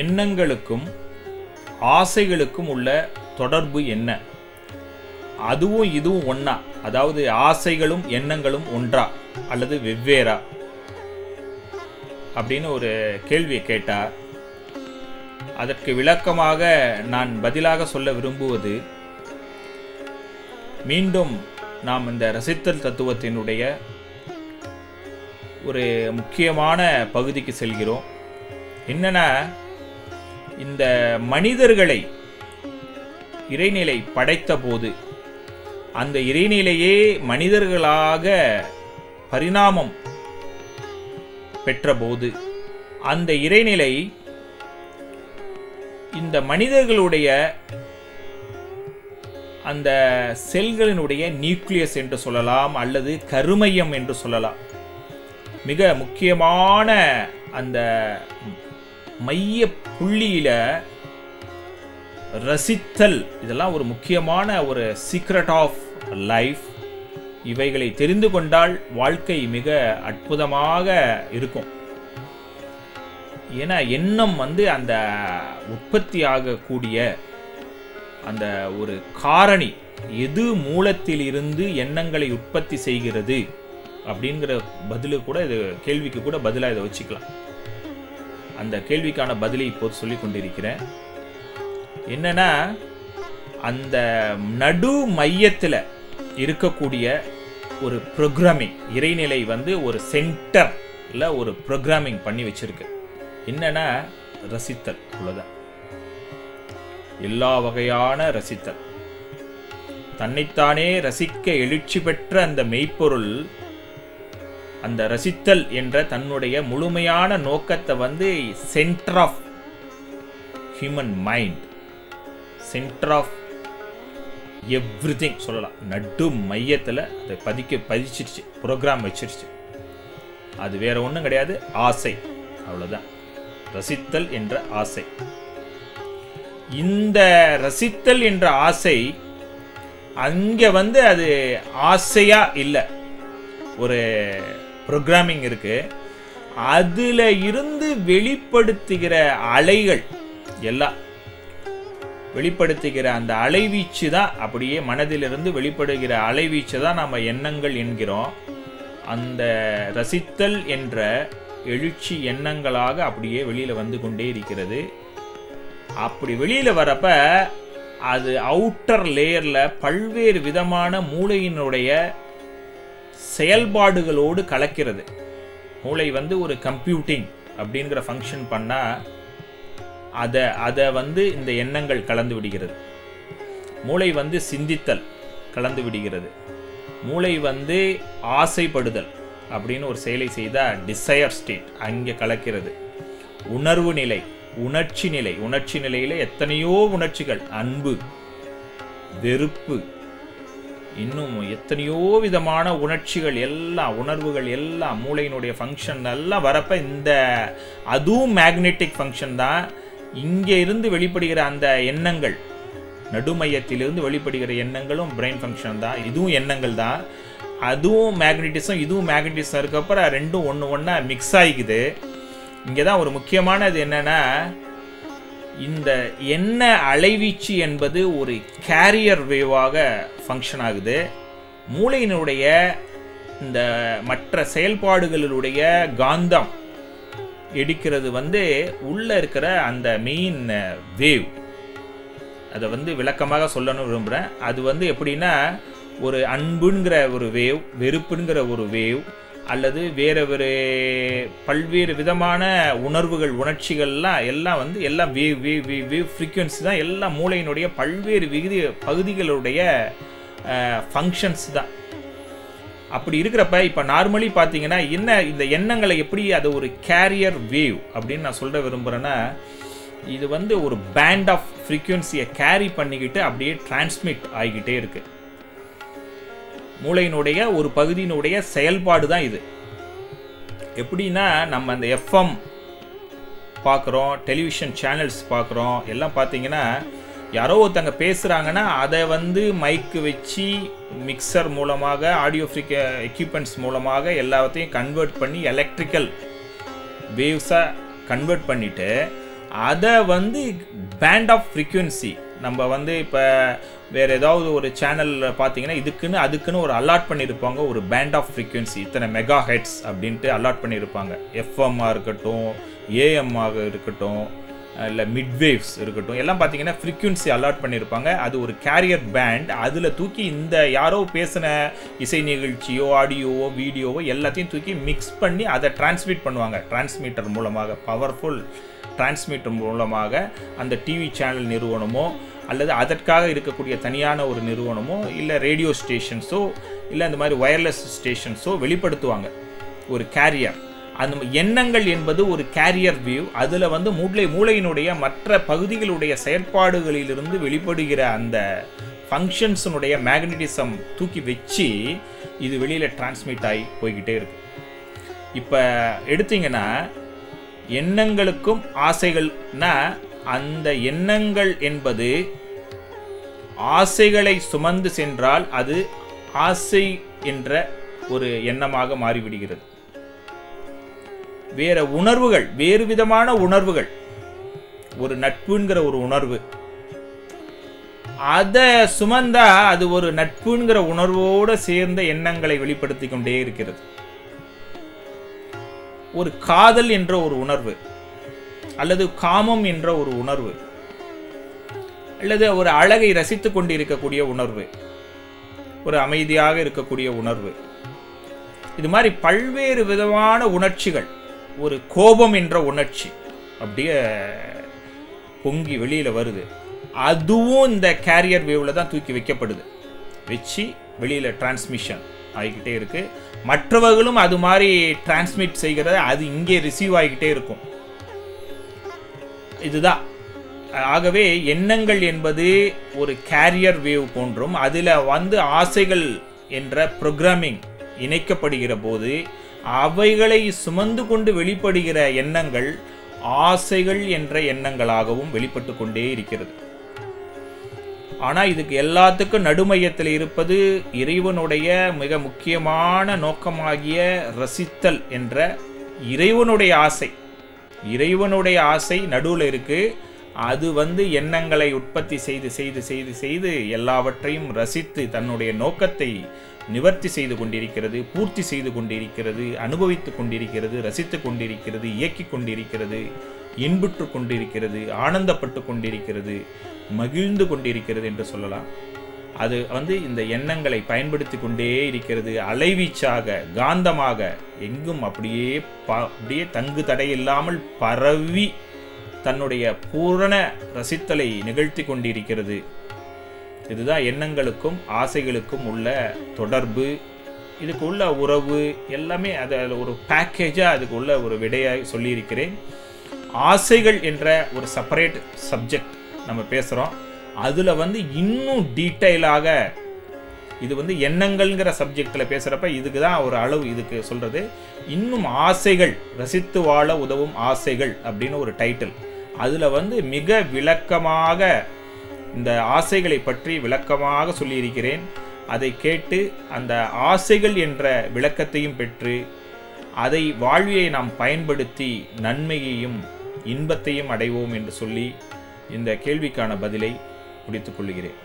எண்ணங்களுக்கும் ஆசைகளுக்கும் உள்ள தொடர்பு என்ன? அதுவும் இதுவும் ஒன்றா அதாவது ஆசைகளும் எண்ணங்களும் ஒன்றா அல்லது வெவ்வேறா? அப்படின்னு ஒரு கேள்வியை கேட்டார் அதற்கு விளக்கமாக நான் பதிலாக சொல்ல விரும்புவது மீண்டும் நாம் இந்த ரசித்தல் தத்துவத்தினுடைய ஒரு முக்கியமான பகுதிக்கு செல்கிறோம். என்னென்னா இந்த மனிதர்களை இறைநிலை படைத்த போது அந்த இறைநிலையே மனிதர்களாக பரிணாமம் பெற்றபோது அந்த இறைநிலை இந்த மனிதர்களுடைய அந்த செல்களினுடைய நியூக்ளியஸ் என்று சொல்லலாம் அல்லது கருமையம் என்று சொல்லலாம். மிக முக்கியமான அந்த மைய புள்ளியில ரசித்தல் இதெல்லாம் ஒரு முக்கியமான ஒரு சீக்ரெட் ஆஃப் லைஃப் இவைகளை தெரிந்து கொண்டால் வாழ்க்கை மிக அற்புதமாக இருக்கும். ஏன்னா எண்ணம் வந்து அந்த உற்பத்தி ஆகக்கூடிய அந்த ஒரு காரணி எது மூலத்தில் இருந்து எண்ணங்களை உற்பத்தி செய்கிறது அப்படிங்கிற பதிலு கூட இது கேள்விக்கு கூட பதிலாக இதை வச்சுக்கலாம். அந்த கேள்விக்கான பதிலை இப்போது சொல்லி கொண்டிருக்கிறேன். என்னன்னா அந்த நடு மையத்தில் இருக்கக்கூடிய ஒரு ப்ரோக்ராமிங் இறைநிலை வந்து ஒரு சென்டர்ல ஒரு ப்ரோக்ராமிங் பண்ணி வச்சிருக்கு. என்னன்னா ரசித்தல் அவ்வளோதான் எல்லா வகையான ரசித்தல். தன்னைத்தானே ரசிக்க எழுச்சி பெற்ற அந்த மெய்ப்பொருள் அந்த ரசித்தல் என்ற தன்னுடைய முழுமையான நோக்கத்தை வந்து centre of human mind centre of everything சொல்லலாம். நடு மையத்தில் அதை பதிக்க பதிச்சிருச்சு. ப்ரோக்ராம் வச்சிருச்சு. அது வேற ஒன்றும் கிடையாது. ஆசை. அவ்வளோதான் ரசித்தல் என்ற ஆசை. இந்த ரசித்தல் என்ற ஆசை அங்கே வந்து அது ஆசையா இல்லை. ஒரு ப்ரோக்ராமிங் இருக்குது அதில் இருந்து வெளிப்படுத்துகிற அலைகள் எல்லாம் வெளிப்படுத்துகிற அந்த அலைவீச்சு தான் அப்படியே மனதிலிருந்து வெளிப்படுகிற அலைவீச்சு தான் நம்ம எண்ணங்கள் என்கிறோம். அந்த ரசித்தல் என்ற எழுச்சி எண்ணங்களாக அப்படியே வெளியில் வந்து கொண்டே இருக்கிறது. அப்படி வெளியில் வரப்ப அது அவுட்டர் லேயரில் பல்வேறு விதமான மூளையினுடைய செயல்பாடுகளோடு கலக்கிறது. மூளை வந்து ஒரு கம்ப்யூட்டிங் அப்படிங்கிற ஃபங்க்ஷன் பண்ணால் அதை அதை வந்து இந்த எண்ணங்கள் கலந்து விடுகிறது. மூளை வந்து சிந்தித்தல் கலந்து விடுகிறது. மூளை வந்து ஆசைப்படுதல் அப்படின்னு ஒரு செயலை செய்தால் டிசையர் ஸ்டேட் அங்கே கலக்கிறது. உணர்வு நிலை உணர்ச்சி நிலை உணர்ச்சி நிலையில் எத்தனையோ உணர்ச்சிகள் அன்பு வெறுப்பு இன்னும் எத்தனையோ விதமான உணர்ச்சிகள் எல்லாம் உணர்வுகள் எல்லாம் மூளையினுடைய ஃபங்க்ஷன் எல்லாம் வரப்ப இந்த அதுவும் மேக்னெட்டிக் ஃபங்க்ஷன் தான். இங்கே இருந்து வெளிப்படுகிற அந்த எண்ணங்கள் நடுமையத்திலிருந்து வெளிப்படுகிற எண்ணங்களும் பிரெயின் ஃபங்க்ஷன் தான். இதுவும் எண்ணங்கள் தான். அதுவும் மேக்னெட்டிசம் இதுவும் மேக்னெட்டிசம் இருக்கப்பறம் ரெண்டும் ஒன்று ஒன்றா மிக்ஸ் ஆகிக்குது. இங்கே தான் ஒரு முக்கியமானது என்னென்னா இந்த என்ன அலைவீச்சு என்பது ஒரு கேரியர் வேவாக ஃபங்க்ஷன் ஆகுது. மூளையினுடைய இந்த மற்ற செயல்பாடுகளுடைய காந்தம் எடுக்கிறது வந்து உள்ளே இருக்கிற அந்த மெயின் வேவ் அதை வந்து விளக்கமாக சொல்லணும் விரும்புகிறேன் அது வந்து எப்படின்னா ஒரு அன்புங்கிற ஒரு வேவ் வெறுப்புங்கிற ஒரு வேவ் அல்லது வேற வேறு பல்வேறு விதமான உணர்வுகள் உணர்ச்சிகள்லாம் எல்லாம் வந்து எல்லாம் wave wave wave wave frequency தான். எல்லாம் மூளையினுடைய பல்வேறு விகுதி பகுதிகளுடைய ஃபங்க்ஷன்ஸ் தான். அப்படி இருக்கிறப்ப இப்போ நார்மலி பார்த்தீங்கன்னா என்ன இந்த எண்ணங்களை எப்படி அது ஒரு கேரியர் வேவ் அப்படின்னு நான் சொல்ல விரும்புகிறேன்னா இது வந்து ஒரு பேண்ட் ஆஃப் ஃப்ரீக்குவன்சியை கேரி பண்ணிக்கிட்டு அப்படியே டிரான்ஸ்மிட் ஆகிக்கிட்டே இருக்குது மூளையினுடைய ஒரு பகுதியினுடைய செயல்பாடு தான் இது. எப்படின்னா நம்ம அந்த எஃப்எம் பார்க்குறோம் டெலிவிஷன் சேனல்ஸ் பார்க்குறோம் எல்லாம் பார்த்தீங்கன்னா யாரோ ஒருத்தங்க பேசுகிறாங்கன்னா அதை வந்து மைக்கு வச்சு மிக்சர் மூலமாக ஆடியோ ஃப்ரீக்க எக்யூப்மெண்ட்ஸ் மூலமாக எல்லாத்தையும் கன்வெர்ட் பண்ணி எலக்ட்ரிக்கல் வேவ்ஸாக கன்வெர்ட் பண்ணிவிட்டு அதை வந்து பேண்ட் ஆஃப் ஃப்ரீக்குவென்சி நம்ம வந்து இப்போ வேறு ஏதாவது ஒரு சேனலில் பார்த்தீங்கன்னா இதுக்குன்னு அதுக்குன்னு ஒரு அலாட் பண்ணியிருப்பாங்க ஒரு பேண்ட் ஆஃப் ஃப்ரீக்வன்சி இத்தனை மெகா ஹெட்ஸ் அப்படின்ட்டு அலாட் பண்ணியிருப்பாங்க எஃப்எம்மாக இருக்கட்டும் ஏஎம்மாக இருக்கட்டும் இல்லை மிட்வேவ்ஸ் இருக்கட்டும் எல்லாம் பார்த்தீங்கன்னா ஃப்ரீக்குவென்சி அலாட் பண்ணியிருப்பாங்க அது ஒரு கேரியர் பேண்ட் அதில் தூக்கி இந்த யாரோ பேசின இசை நிகழ்ச்சியோ ஆடியோவோ வீடியோவோ எல்லாத்தையும் தூக்கி மிக்ஸ் பண்ணி அதை டிரான்ஸ்மிட் பண்ணுவாங்க. டிரான்ஸ்மீட்டர் மூலமாக பவர்ஃபுல் டிரான்ஸ்மீட்டர் மூலமாக அந்த டிவி சேனல் நிறுவனமோ அல்லது அதற்காக இருக்கக்கூடிய தனியான ஒரு நிறுவனமோ இல்லை ரேடியோ ஸ்டேஷன்ஸோ இல்லை அந்த மாதிரி ஒயர்லெஸ் ஸ்டேஷன்ஸோ வெளிப்படுத்துவாங்க. ஒரு கேரியர் அந்த எண்ணங்கள் என்பது ஒரு கேரியர் வியூ அதில் வந்து மூளை மூளையினுடைய மற்ற பகுதிகளுடைய செயற்பாடுகளிலிருந்து வெளிப்படுகிற அந்த ஃபங்க்ஷன்ஸினுடைய மேக்னட்டிசம் தூக்கி வச்சு இது வெளியில் டிரான்ஸ்மிட் ஆகி போய்கிட்டே இருக்கு. இப்போ எடுத்தீங்கன்னா எண்ணங்களுக்கும் ஆசைகள்னா அந்த எண்ணங்கள் என்பது ஆசைகளை சுமந்து சென்றால் அது ஆசை என்ற ஒரு எண்ணமாக மாறிவிடுகிறது. வேற உணர்வுகள் வேறு விதமான உணர்வுகள் ஒரு நட்புங்கிற ஒரு உணர்வு. அதை சுமந்தா அது ஒரு நட்புங்கிற உணர்வோடு சேர்ந்த எண்ணங்களை வெளிப்படுத்தி கொண்டே இருக்கிறது. ஒரு காதல் என்ற ஒரு உணர்வு. அல்லது காமம் என்ற ஒரு உணர்வு அல்லது ஒரு அழகை ரசித்துக் கொண்டிருக்கக்கூடிய உணர்வு ஒரு அமைதியாக இருக்கக்கூடிய உணர்வு. இது மாதிரி பல்வேறு விதமான உணர்ச்சிகள் ஒரு கோபம் என்ற உணர்ச்சி அப்படியே பொங்கி வெளியில் வருது. அதுவும் இந்த கேரியர் வேவில் தான் தூக்கி வைக்கப்படுது. வச்சு வெளியில் டிரான்ஸ்மிஷன் ஆகிக்கிட்டே இருக்குது மற்றவர்களும் அது மாதிரி டிரான்ஸ்மிட் செய்கிறத அது இங்கே ரிசீவ் ஆகிக்கிட்டே இருக்கும். இதுதான். ஆகவே எண்ணங்கள் என்பது ஒரு கேரியர் வேவ் போன்றும் அதில் வந்து ஆசைகள் என்ற ப்ரோக்ராமிங் இணைக்கப்படுகிற போது அவைகளை சுமந்து கொண்டு வெளிப்படுகிற எண்ணங்கள் ஆசைகள் என்ற எண்ணங்களாகவும் வெளிப்பட்டு கொண்டே இருக்கிறது. ஆனால் இதுக்கு எல்லாத்துக்கும் நடுமையத்தில் இருப்பது இறைவனுடைய மிக முக்கியமான நோக்கமாகிய ரசித்தல் என்ற இறைவனுடைய ஆசை. இறைவனுடைய ஆசை நடுவில் இருக்கு. அது வந்து எண்ணங்களை உற்பத்தி செய்து செய்து செய்து செய்து எல்லாவற்றையும் ரசித்து தன்னுடைய நோக்கத்தை நிவர்த்தி செய்து கொண்டிருக்கிறது பூர்த்தி செய்து கொண்டிருக்கிறது அனுபவித்து கொண்டிருக்கிறது ரசித்து கொண்டிருக்கிறது இயக்கி கொண்டிருக்கிறது இன்புற்று கொண்டிருக்கிறது ஆனந்தப்பட்டு கொண்டிருக்கிறது மகிழ்ந்து கொண்டிருக்கிறது என்று சொல்லலாம். அது வந்து இந்த எண்ணங்களை பயன்படுத்தி கொண்டே இருக்கிறது. அலைவீச்சாக காந்தமாக எங்கும் அப்படியே ப அப்படியே தங்கு தடையில்லாமல் பரவி தன்னுடைய பூரண ரசித்தலை நிகழ்த்தி கொண்டிருக்கிறது. இதுதான் எண்ணங்களுக்கும் ஆசைகளுக்கும் உள்ள தொடர்பு. இதுக்கு உள்ள உறவு எல்லாமே அதில் ஒரு பேக்கேஜாக அதுக்கு உள்ள ஒரு விடையாக சொல்லியிருக்கிறேன். ஆசைகள் என்ற ஒரு செப்பரேட் சப்ஜெக்ட் நம்ம பேசுகிறோம் அதில் வந்து இன்னும் டீட்டெயிலாக இது வந்து எண்ணங்கள்ங்கிற சப்ஜெக்டில் பேசுகிறப்ப இதுக்கு தான் ஒரு அளவு இதுக்கு சொல்கிறது இன்னும் ஆசைகள் ரசித்து வாழ உதவும் ஆசைகள் அப்படின்னு ஒரு டைட்டில். அதில் வந்து மிக விளக்கமாக இந்த ஆசைகளை பற்றி விளக்கமாக சொல்லியிருக்கிறேன். அதை கேட்டு அந்த ஆசைகள் என்ற விளக்கத்தையும் பெற்று அதை வாழ்வியை நாம் பயன்படுத்தி நன்மையையும் இன்பத்தையும் அடைவோம் என்று சொல்லி இந்த கேள்விக்கான பதிலை முடித்துக் கொள்கிறேன்